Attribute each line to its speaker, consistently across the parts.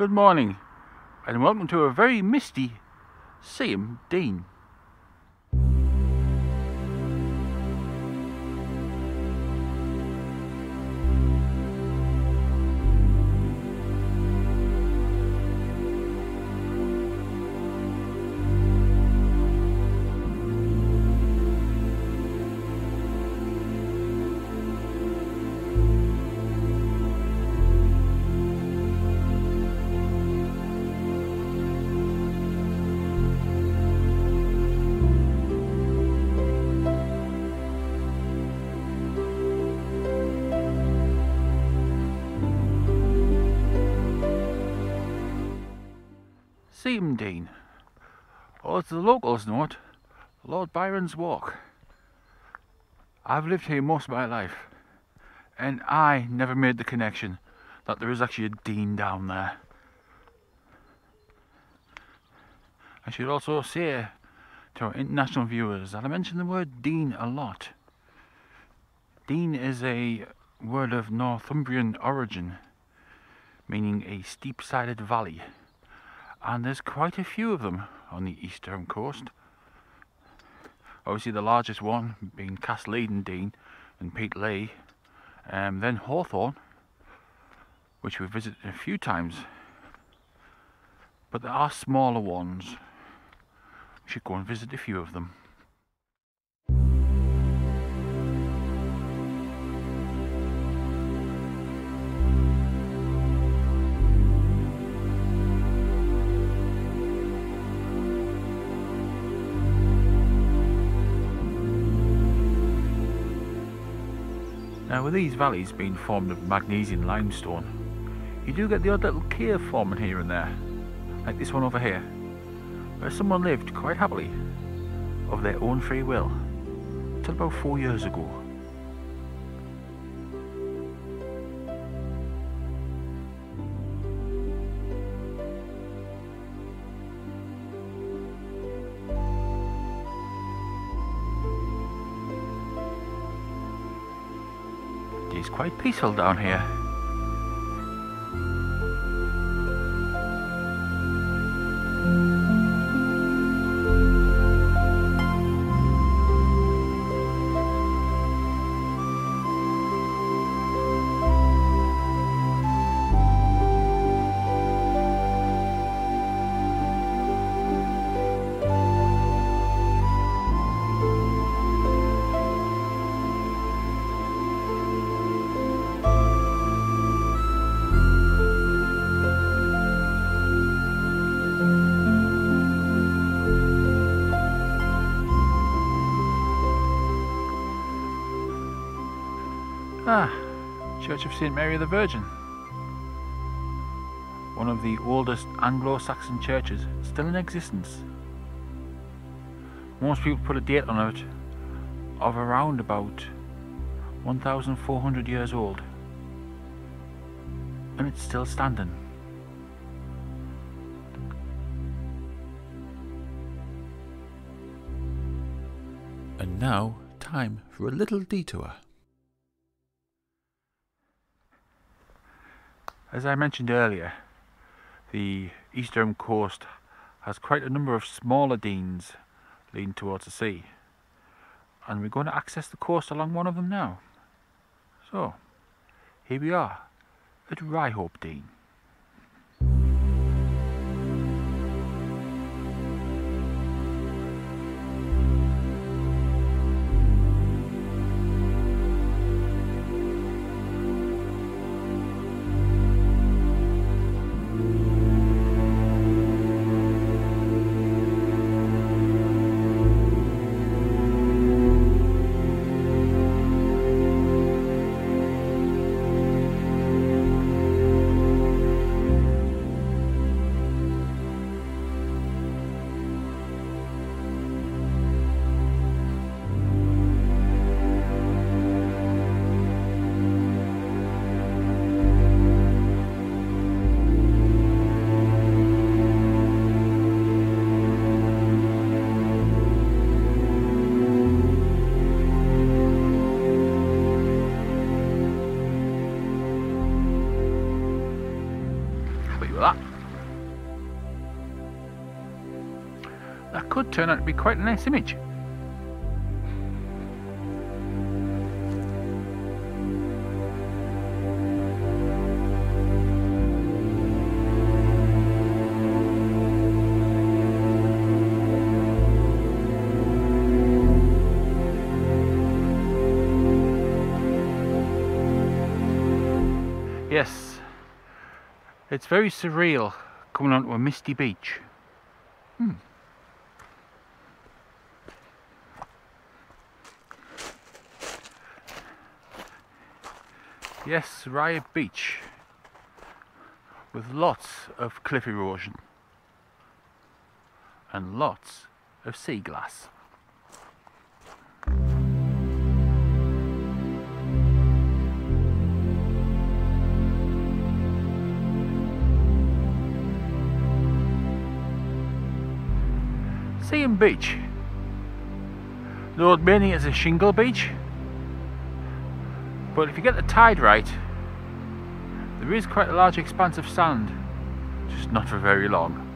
Speaker 1: Good morning, and welcome to a very misty Seaham Dene. Seaham Dene, or as the locals know it, Lord Byron's Walk. I've lived here most of my life, and I never made the connection that there is actually a Dene down there. I should also say to our international viewers that I mention the word Dene a lot. Dene is a word of Northumbrian origin, meaning a steep-sided valley and there's quite a few of them on the eastern coast. Obviously the largest one being Castle Eden Dene and Peterlee, um, then Hawthorn, which we've visited a few times. But there are smaller ones. We should go and visit a few of them. Now with these valleys being formed of magnesian limestone, you do get the odd little cave forming here and there, like this one over here, where someone lived quite happily, of their own free will, till about four years ago. It is quite peaceful down here. Ah, Church of St Mary the Virgin. One of the oldest Anglo-Saxon churches still in existence. Most people put a date on it of around about 1400 years old. And it's still standing. And now, time for a little detour. As I mentioned earlier, the eastern coast has quite a number of smaller denes leading towards the sea. And we're going to access the coast along one of them now. So, here we are at Ryhope Dene. Turn out to be quite a nice image. Yes, it's very surreal coming onto a misty beach. Hmm. Yes, Ryhope Beach with lots of cliff erosion and lots of sea glass. Seaham Beach. Lord Manning is a shingle beach, but if you get the tide right, there is quite a large expanse of sand, just not for very long.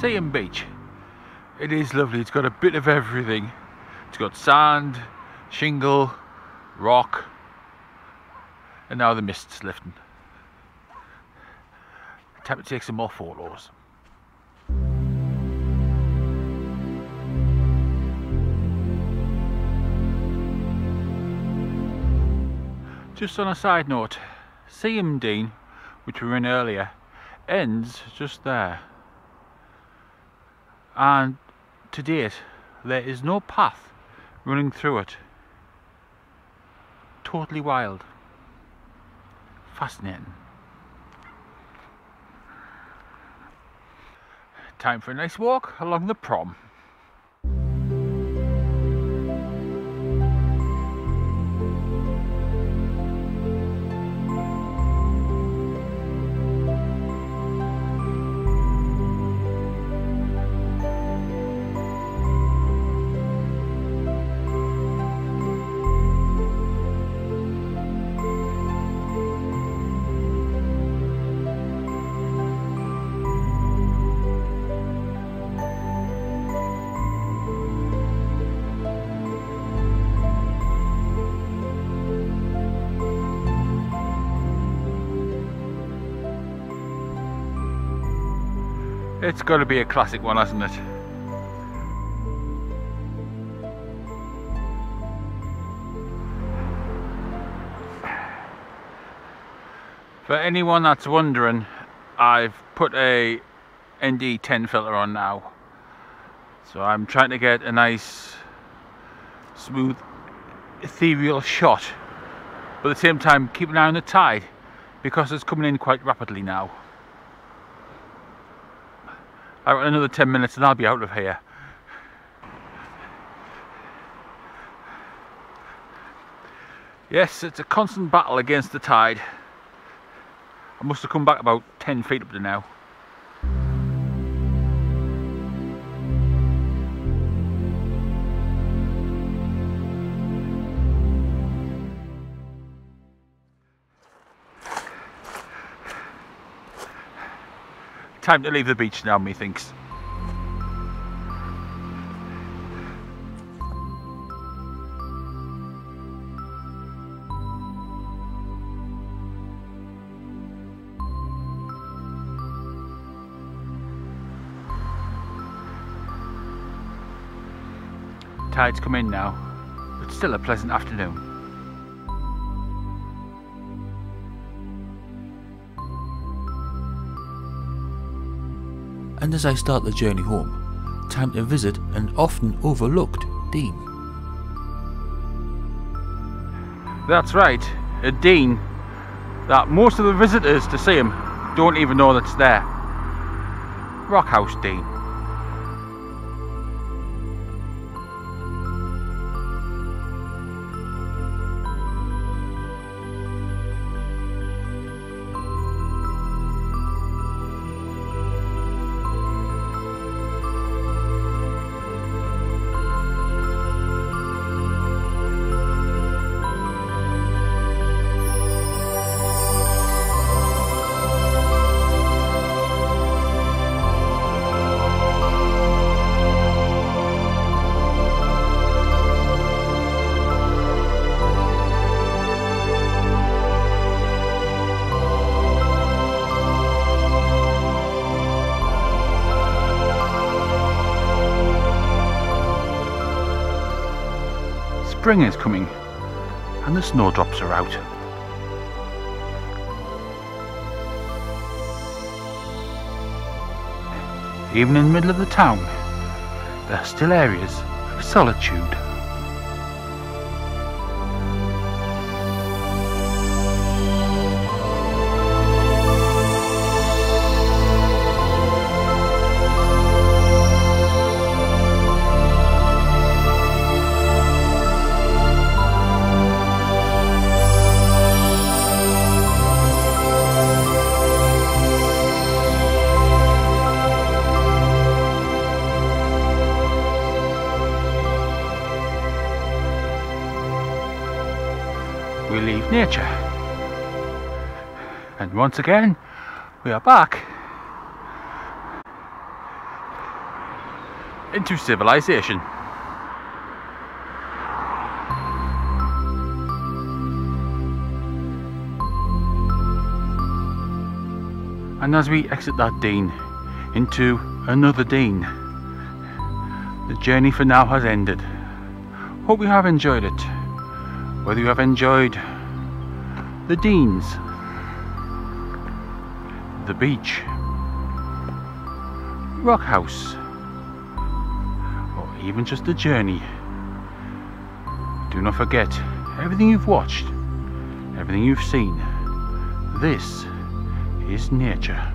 Speaker 1: Seaham Beach. It is lovely, it's got a bit of everything. It's got sand, shingle, rock, and now the mist's lifting. Time to take some more photos. Just on a side note, Seaham Dene, which we were in earlier, ends just there and to date there is no path running through it. Totally wild. Fascinating. Time for a nice walk along the prom It's got to be a classic one, hasn't it? For anyone that's wondering, I've put a ND10 filter on now. So I'm trying to get a nice, smooth, ethereal shot. But at the same time, keep an eye on the tide because it's coming in quite rapidly now. Another 10 minutes and I'll be out of here. Yes, it's a constant battle against the tide. I must have come back about 10 feet up to now. Time to leave the beach now, methinks. Tide's come in now, but still a pleasant afternoon.
Speaker 2: And as I start the journey home, time to visit an often overlooked Dene.
Speaker 1: That's right, a Dene that most of the visitors to Seaham don't even know that's there. Rockhouse Dene. Spring is coming and the snowdrops are out. Even in the middle of the town, there are still areas of solitude. Nature. And once again, we are back into civilization. And as we exit that Dene into another Dene, the journey for now has ended. Hope you have enjoyed it whether you have enjoyed the Denes, the beach, Rockhouse, or even just the journey. Do not forget everything you've watched, everything you've seen. This is nature.